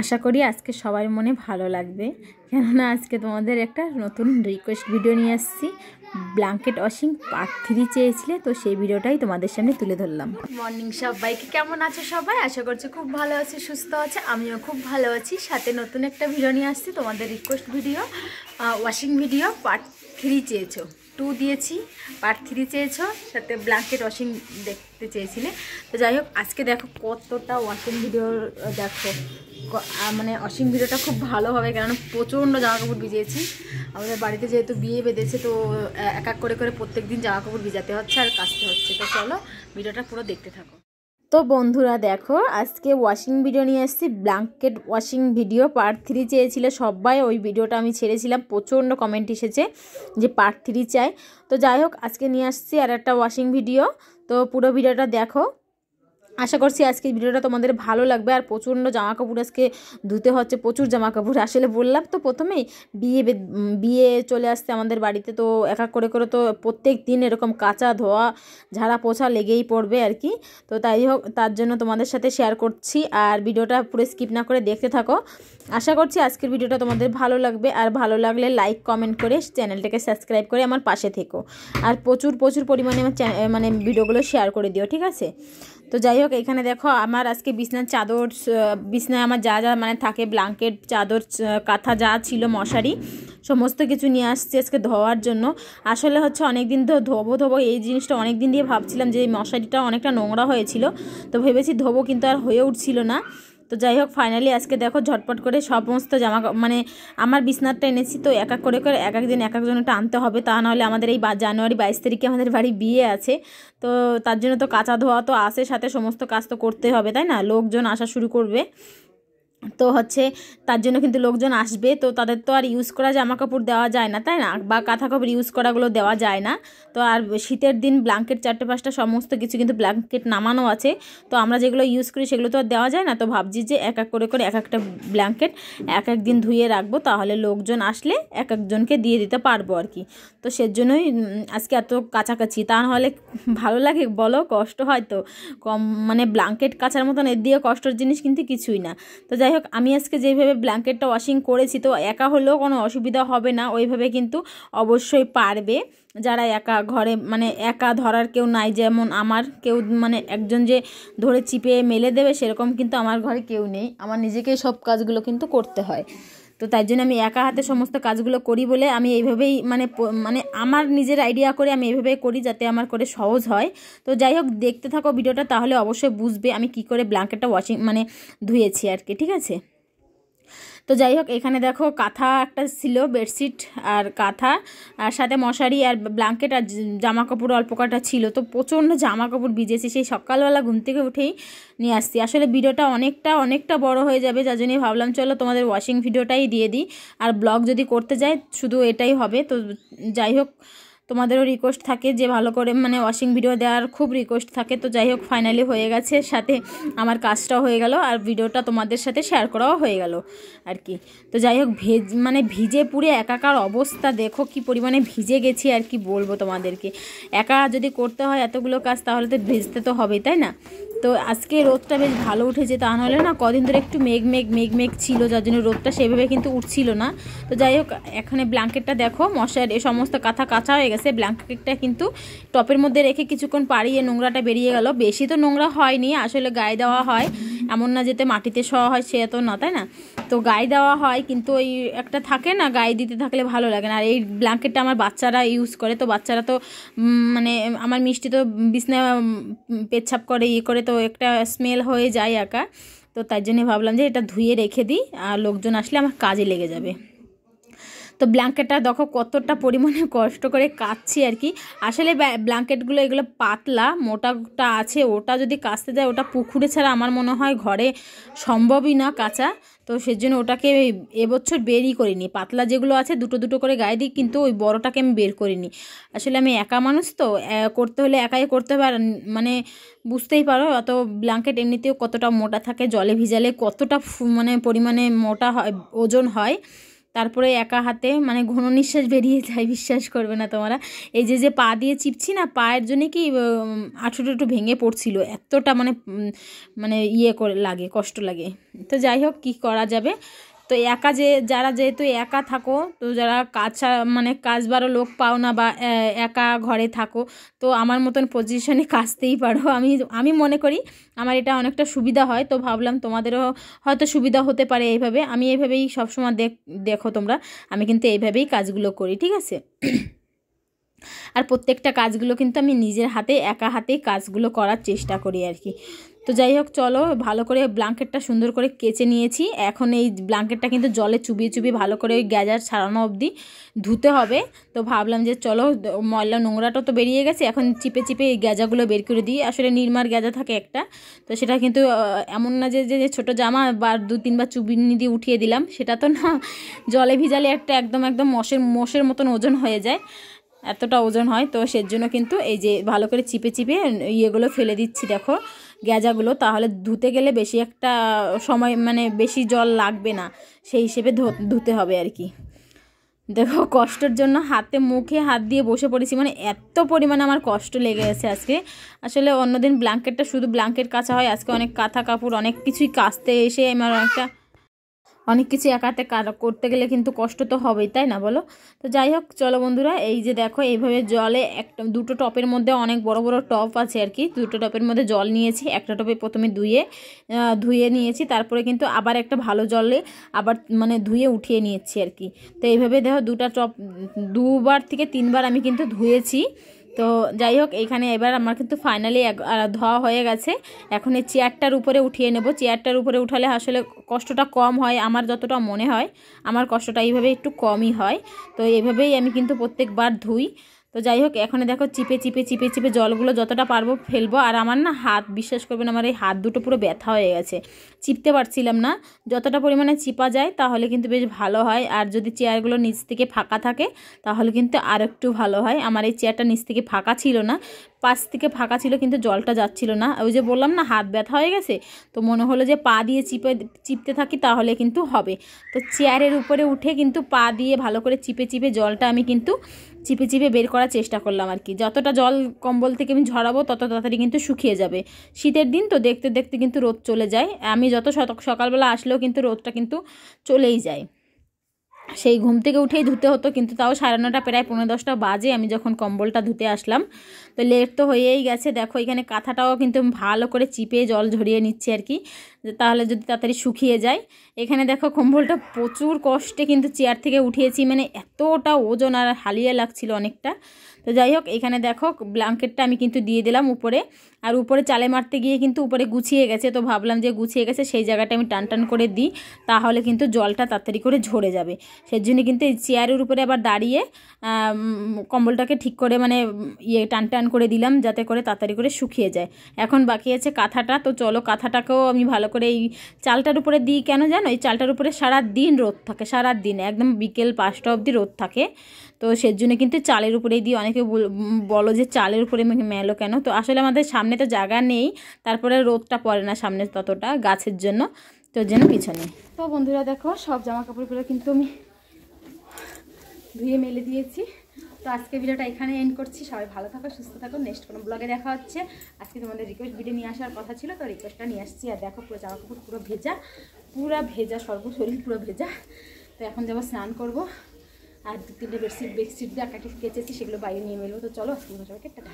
আশা করি আজকে সবার মনে ভালো লাগবে। কেননা আজকে তোমাদের একটা নতুন রিকোয়েস্ট ভিডিও নিয়ে আসছি। ব্ল্যাঙ্কেট ওয়াশিং পার্ট থ্রি চেয়েছিলে, তো সেই ভিডিওটাই তোমাদের সামনে তুলে ধরলাম। মর্নিং সবাইকে, কেমন আছে সবাই? আশা করছি খুব ভালো আছে, সুস্থ আছে। আমিও খুব ভালো আছি। সাথে নতুন একটা ভিডিও নিয়ে আসছি, তোমাদের request video washing video part three চেয়েছো। টু দিয়েছি পার্ট থ্রি চেয়েছো, সাথে ব্ল্যাঙ্কেট ওয়াশিং দেখতে চেয়েছিলে। তো যাই হোক, আজকে দেখো কতটা ওয়াশিং ভিডিও দেখো। মানে ওয়াশিং ভিডিওটা খুব ভালো হবে কারণ প্রচণ্ড জামা কাপড় ভিজিয়েছি। আমাদের বাড়িতে যেহেতু বিয়ে বেঁধেছে, তো এক এক করে করে প্রত্যেক দিন জামা কাপড় ভিজাতে হচ্ছে আর কাচতে হচ্ছে। তো চলো ভিডিওটা পুরো দেখতে থাকো। তো বন্ধুরা দেখো, আজকে ওয়াশিং ভিডিও নিয়ে এসেছি blanket washing video part three চেয়েছিল। সবাই ওই ভিডিওটা আমি ছেড়েছিলাম, প্রচণ্ড কমেন্ট এসেছে যে পার্ট থ্রি চাই। তো যাই হোক, আজকে নিয়ে আসছি আর একটা ওয়াশিং ভিডিও তো পুরো ভিডিওটা দেখো। আশা করছি আজকে ভিডিওটা তোমাদের ভালো লাগবে। আর প্রচণ্ড জামা কাপড় আজকে ধুতে হচ্ছে, প্রচুর জামা কাপড় আসলে বললাম তো প্রথমেই, বিয়ে বিয়ে চলে আসতে আমাদের বাড়িতে, তো এক এক করে করে তো প্রত্যেক দিন এরকম কাঁচা ধোয়া, ঝাড়া পোছা লেগেই পড়বে আর কি। তো তাই হোক, তার জন্য তোমাদের সাথে শেয়ার করছি। আর ভিডিওটা পুরো স্কিপ না করে দেখতে থাকো। আশা করছি আজকের ভিডিওটা তোমাদের ভালো লাগবে। আর ভালো লাগলে লাইক কমেন্ট করে চ্যানেলটাকে সাবস্ক্রাইব করে আমার পাশে থেকো। আর প্রচুর প্রচুর পরিমাণে আমার মানে ভিডিওগুলো শেয়ার করে দিও, ঠিক আছে? তো যাই হোক, এখানে দেখো আমার আজকে বিছনার চাদর বিছনায় আমার যা যা মানে থাকে ব্ল্যাঙ্কেট চাদর কাঁথা যা ছিল, মশারি, সমস্ত কিছু নিয়ে আসছি আজকে ধোয়ার জন্য। আসলে হচ্ছে অনেক দিন তো ধোবো ধোবো এই জিনিসটা অনেক দিন দিয়ে ভাবছিলাম যে এই মশারিটা অনেকটা নোংরা হয়েছিল। তো ভেবেছি ধোবো কিন্তু আর হয়ে উঠছিল না। তো যাই হোক ফাইনালি আজকে দেখো ঝটপট করে সমস্ত জামা মানে আমার বিছনারটা এনেছি, তো এক এক করে করে এক এক দিন এক একজনটা আনতে হবে। তা নাহলে আমাদের এই জানুয়ারি বাইশ তারিখে আমাদের বাড়ি বিয়ে আছে। তো তার জন্য তো কাঁচা ধোয়া তো আসে, সাথে সমস্ত কাজ তো করতে হবে, তাই না? লোকজন আসা শুরু করবে। তো হচ্ছে তার জন্য কিন্তু লোকজন আসবে। তো তাদের তো আর ইউজ করা জামা কাপড় দেওয়া যায় না, তাই না? বা কাঁথা কাপড় ইউজ করাগুলো দেওয়া যায় না। তো আর শীতের দিন ব্ল্যাঙ্কেট চারটে পাঁচটা সমস্ত কিছু কিন্তু ব্ল্যাঙ্কেট নামানো আছে। তো আমরা যেগুলো ইউজ করি সেগুলো তো আর দেওয়া যায় না। তো ভাবছি যে এক এক করে করে এক একটা ব্ল্যাঙ্কেট এক এক দিন ধুয়ে রাখব, তাহলে লোকজন আসলে এক একজনকে দিয়ে দিতে পারব আর কি। তো সেজন্যই আজকে এত কাছাকাছি। তা নাহলে ভালো লাগে, বলো? কষ্ট হয় তো। কম মানে ব্ল্যাঙ্কেট কাচার মতন এর দিয়ে কষ্টর জিনিস কিন্তু কিছুই না। তো যাই হোক আমি আজকে যেভাবে ব্ল্যাঙ্কেটটা ওয়াশিং করেছি, তো একা হলেও কোনো অসুবিধা হবে না, ওইভাবে কিন্তু অবশ্যই পারবে। যারা একা ঘরে মানে একা ধরার কেউ নাই, যেমন আমার কেউ মানে একজন যে ধরে চিপে মেলে দেবে, সেরকম কিন্তু আমার ঘরে কেউ নেই। আমার নিজেকেই সব কাজগুলো কিন্তু করতে হয়। তো তাই জন্য আমি একা হাতে সমস্ত কাজগুলো করি বলে আমি এইভাবেই মানে মানে আমার নিজের আইডিয়া করে আমি এইভাবেই করি যাতে আমার করে সহজ হয়। তো যাই হোক, দেখতে থাকো ভিডিওটা, তাহলে অবশ্যই বুঝবে আমি কি করে ব্ল্যাঙ্কেটটা ওয়াশিং মানে ধুয়েছি আর কি, ঠিক আছে? তো যাই হোক, এখানে দেখো কাঁথা একটা ছিল বেডশিট আর কাঁথা, আর সাথে মশারি আর ব্ল্যাঙ্কেট আর জামা কাপড় অল্প কাটা ছিল। তো প্রচণ্ড জামা কাপড় ভিজেছি, সেই সকালবেলা ঘুম থেকে উঠেই নিয়ে আসছি। আসলে ভিডিওটা অনেকটা অনেকটা বড় হয়ে যাবে, যার জন্যই ভাবলাম চলো তোমাদের ওয়াশিং ভিডিওটাই দিয়ে দিই। আর ব্লগ যদি করতে যাই, শুধু এটাই হবে। তো যাই হোক তোমাদেরও রিকোয়েস্ট থাকে যে ভালো করে মানে ওয়াশিং ভিডিও দেওয়ার খুব রিকোয়েস্ট থাকে। তো যাই হোক ফাইনালি হয়ে গেছে। সাথে আমার কাজটাও হয়ে গেল আর ভিডিওটা তোমাদের সাথে শেয়ার করাও হয়ে গেল আর কি। তো যাই হোক, ভেজ মানে ভিজে পুড়ে একাকার অবস্থা। দেখো কি পরিমাণে ভিজে গেছি আর কি বলব তোমাদেরকে। একা যদি করতে হয় এতগুলো কাজ, তাহলে তো ভিজতে তো হবেই, তাই না? তো আজকে রোদটা বেশ ভালো উঠেছে, তা নাহলে না কদিন ধরে একটু মেঘ মেঘ মেঘ মেঘ ছিল, যার জন্য রোদটা সেভাবে কিন্তু উঠছিল না। তো যাই হোক, এখানে ব্ল্যাঙ্কেটটা দেখো, মশার এ সমস্ত কাঁথা কাঁচা হয়ে গেছে ব্ল্যাঙ্কেটটা কিন্তু টপের মধ্যে রেখে কিছুক্ষণ পাড়িয়ে নোংরাটা বেরিয়ে গেল। বেশি তো নোংরা হয়নি, আসলে গায়ে দেওয়া হয়। এমন না যেতে মাটিতে শোয়া হয়, সে তো না, তাই না? তো গায়ে দেওয়া হয়, কিন্তু ওই একটা থাকে না গায়ে দিতে থাকলে ভালো লাগে না। আর এই ব্ল্যাঙ্কেটটা আমার বাচ্চারা ইউজ করে, তো বাচ্চারা তো মানে আমার মিষ্টি তো বিছনা পেচ্ছাপ করে ইয়ে করে, তো একটা স্মেল হয়ে যায় একা। তো তাই জন্য ভাবলাম যে এটা ধুয়ে রেখে দিই, আর লোকজন আসলে আমার কাজে লেগে যাবে। তো ব্ল্যাঙ্কেটটা দেখো কতটা পরিমাণে কষ্ট করে কাচ্ছি আর কি। আসলে ব্ল্যাঙ্কেটগুলো এগুলো পাতলা, মোটাটা আছে, ওটা যদি কাচতে যায় ওটা পুকুরে ছাড়া আমার মনে হয় ঘরে সম্ভবই না কাঁচা। তো সেজন্য ওটাকে এবছর বেরই করিনি। পাতলা যেগুলো আছে দুটো দুটো করে গায়ে দিই, কিন্তু ওই বড়টাকে আমি বের করিনি। আসলে আমি একা মানুষ তো করতে হলে একাই করতে হবে মানে বুঝতেই পারো অত ব্ল্যাঙ্কেট এমনিতেও কতটা মোটা থাকে, জলে ভিজালে কতটা মানে পরিমাণে মোটা হয়, ওজন হয়। তারপরে একা হাতে মানে ঘন নিঃশ্বাস বেরিয়ে যায়, বিশ্বাস করবে না তোমরা। এই যে যে পা দিয়ে চিপছি না, পায়ের জন্যে কি আঠুটো একটু ভেঙে পড়ছিল। এতটা মানে মানে ইয়ে করে লাগে, কষ্ট লাগে। তো যাই হোক, কী করা যাবে? তো একা যে, যারা যেহেতু একা থাকো, তো যারা কাজ মানে কাজ বারো লোক পাও না বা একা ঘরে থাকো, তো আমার মতন পজিশনে কাজতেই পারো। আমি আমি মনে করি আমার এটা অনেকটা সুবিধা হয়, তো ভাবলাম তোমাদেরও হয়তো সুবিধা হতে পারে এইভাবে। আমি এইভাবেই সবসময় দেখ, দেখো তোমরা, আমি কিন্তু এইভাবেই কাজগুলো করি, ঠিক আছে? আর প্রত্যেকটা কাজগুলো কিন্তু আমি নিজের হাতে, একা হাতেই কাজগুলো করার চেষ্টা করি আর কি। তো যাই হোক, চলো, ভালো করে ব্ল্যাঙ্কেটটা সুন্দর করে কেচে নিয়েছি। এখন এই ব্ল্যাঙ্কেটটা কিন্তু জলে চুবিয়ে চুবিয়ে ভালো করে ওই গ্যাজার ছাড়ানো অবধি ধুতে হবে। তো ভাবলাম যে চলো, ময়লা নোংরাটা তো বেরিয়ে গেছে, এখন চিপে চিপে এই গ্যাজাগুলো বের করে দিই। আসলে নির্মার গ্যাজা থাকে একটা, তো সেটা কিন্তু এমন না যে যে ছোটো জামা বা দু তিনবার চুবিনি দিয়ে উঠিয়ে দিলাম, সেটা তো না, জলে ভিজালে একটা একদম একদম মশের মশের মতন ওজন হয়ে যায়। এতটা ওজন হয়, তো সেজন্য কিন্তু এই যে ভালো করে চিপে চিপে ইয়েগুলো ফেলে দিচ্ছি, দেখো। গ্যাজাগুলো তাহলে ধুতে গেলে বেশি একটা সময় মানে বেশি জল লাগবে না, সেই হিসেবে ধুতে হবে আর কি। দেখো, কষ্টের জন্য হাতে মুখে হাত দিয়ে বসে পড়েছি মানে এত পরিমাণে আমার কষ্ট লেগে গেছে আজকে। আসলে অন্যদিন ব্ল্যাঙ্কেটটা শুধু ব্ল্যাঙ্কেট কাচা হয়, আজকে অনেক কাঁথা কাপড়, অনেক কিছুই কাচতে এসে আমার অনেকটা অনেক কিছু একাতে করতে গেলে কিন্তু কষ্ট তো হবেই, তাই না বলো? তো যাই হোক, চলো বন্ধুরা, এই যে দেখো, এইভাবে জলে একটা, দুটো টপের মধ্যে অনেক বড় বড় টপ আছে আর কি। দুটো টপের মধ্যে জল নিয়েছি, একটা টপে প্রথমে ধুয়ে ধুয়ে নিয়েছি, তারপরে কিন্তু আবার একটা ভালো জলে আবার মানে ধুয়ে উঠিয়ে নিয়েছি আর কি। তো এইভাবে দেখো, দুটা টপ, দুবার থেকে তিনবার আমি কিন্তু ধুয়েছি। তো যাই হোক এইখানে এবার আমার কিন্তু ফাইনালি ধোয়া হয়ে গেছে। এখন এই চেয়ারটার উপরে উঠিয়ে নেব। চেয়ারটার উপরে উঠালে আসলে কষ্টটা কম হয়, আমার যতটা মনে হয়, আমার কষ্টটা এইভাবে একটু কমই হয়। তো এইভাবেই আমি কিন্তু প্রত্যেকবার ধুই। তো যাই হোক এখানে দেখো চিপে চিপে চিপে চিপে জলগুলো যতটা পারব ফেলব। আর আমার না হাত, বিশ্বাস করবেন আমার এই হাত দুটো পুরো ব্যথা হয়ে গেছে। চিপতে পারছিলাম না। যতটা পরিমাণে চিপা যায়, তাহলে কিন্তু বেশ ভালো হয়। আর যদি চেয়ারগুলো নিচ থেকে ফাঁকা থাকে, তাহলে কিন্তু আর একটু ভালো হয়। আমার এই চেয়ারটা নিচ থেকে ফাঁকা ছিল না। পাশ থেকে ফাঁকা ছিল কিন্তু জলটা যাচ্ছিল না। ওই যে বললাম না, হাত ব্যথা হয়ে গেছে? তো মনে হলো যে পা দিয়ে চিপে, চিপতে থাকি তাহলে কিন্তু হবে। তো চেয়ারের উপরে উঠে কিন্তু পা দিয়ে ভালো করে চিপে চিপে জলটা আমি কিন্তু চিপে চিপে বের করার চেষ্টা করলাম আর কি। যতটা জল কম্বল থেকে আমি ঝরাবো, তত তাড়াতাড়ি কিন্তু শুকিয়ে যাবে। শীতের দিন তো দেখতে দেখতে কিন্তু রোদ চলে যায়। আমি যত সকালবেলা আসলেও কিন্তু রোদটা কিন্তু চলেই যায়। সেই ঘুম থেকে উঠেই ধুতে হতো, কিন্তু তাও সাড়ে নটা, প্রায় পনেরো দশটা বাজে আমি যখন কম্বলটা ধুতে আসলাম। তো লেট তো হয়েই গেছে। দেখো, এখানে কাঁথাটাও কিন্তু ভালো করে চিপে জল ঝরিয়ে নিচ্ছে আর কি তাহলে যদি তাড়াতাড়ি শুকিয়ে যায়। এখানে দেখো, কম্বলটা প্রচুর কষ্টে কিন্তু চেয়ার থেকে উঠিয়েছি মানে এতটা ওজন আর হালিয়ে লাগছিল অনেকটা। তো যাই হোক, এখানে দেখো, ব্ল্যাঙ্কেটটা আমি কিন্তু দিয়ে দিলাম উপরে। আর উপরে চালে মারতে গিয়ে কিন্তু উপরে গুছিয়ে গেছে, তো ভাবলাম যে গুছিয়ে গেছে, সেই জায়গাটা আমি টান টান করে দিই, তাহলে কিন্তু জলটা তাড়াতাড়ি করে ঝরে যাবে। সেই জন্য কিন্তু এই চেয়ারের উপরে আবার দাঁড়িয়ে কম্বলটাকে ঠিক করে মানে ইয়ে টান টান করে দিলাম, যাতে করে তাড়াতাড়ি করে শুকিয়ে যায়। এখন বাকি আছে কাঁথাটা, তো চলো কাঁথাটাকেও আমি ভালো করে এই চালটার উপরে দিই কেন জানো? এই চালটার উপরে সারা দিন রোদ থাকে সারা দিন একদম বিকেল পাঁচটা অবধি রোদ থাকে। তো সেজন্য কিন্তু চালের উপরেই দিই অনেকে বলো যে চালের উপরে মেলো কেন? তো আসলে আমাদের সামনে তো জায়গা নেই, তারপরে রোদটা পড়ে না সামনে ততটা গাছের জন্য, তো যেন পিছনে। তো বন্ধুরা দেখো, সব জামা কাপড়গুলো কিন্তু আমি ধুয়ে মেলে দিয়েছি। তো আজকে ভিডিওটা এখানে এন্ড করছি। সবাই ভালো থাকো, সুস্থ থাকো। নেক্সট কোনো ব্লগে দেখা হচ্ছে। আজকে তোমাদের রিকোয়েস্ট ভিডিও নিয়ে আসার কথা ছিল, তো রিকোয়েস্টটা নিয়ে আসছি। আর দেখো, পুরো জামা কাপড় পুরো ভেজা পুরো ভেজা, সর্বশরীর পুরো ভেজা। তো এখন যাব স্নান করব। আর দু তিনটে বেডশিট বেডশিট দিয়ে একাটি কেচেছি সেগুলো বাইরে নিয়ে মেলবো তো চলো সবাইকে, টাটা।